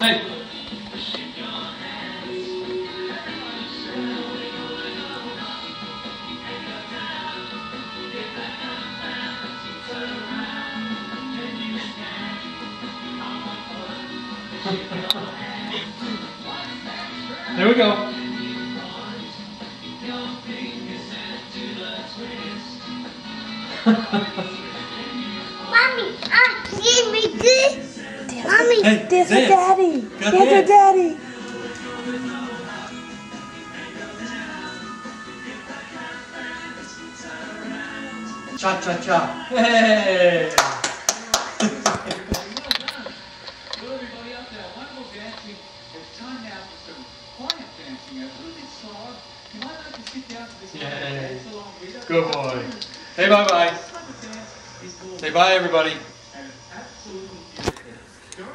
Hey. there we go. Mommy, ah, give me this. Mommy, Hey, Dance with dance. daddy. Got Dance with dance. daddy. Cha cha cha. Hey. Well, everybody out there, wonderful dancing. It's time now for some quiet dancing. A little bit slower. You might like to sit down to this one and Yay. dance along with us. Good boy. Say bye bye. This type of dance is called Say bye, everybody.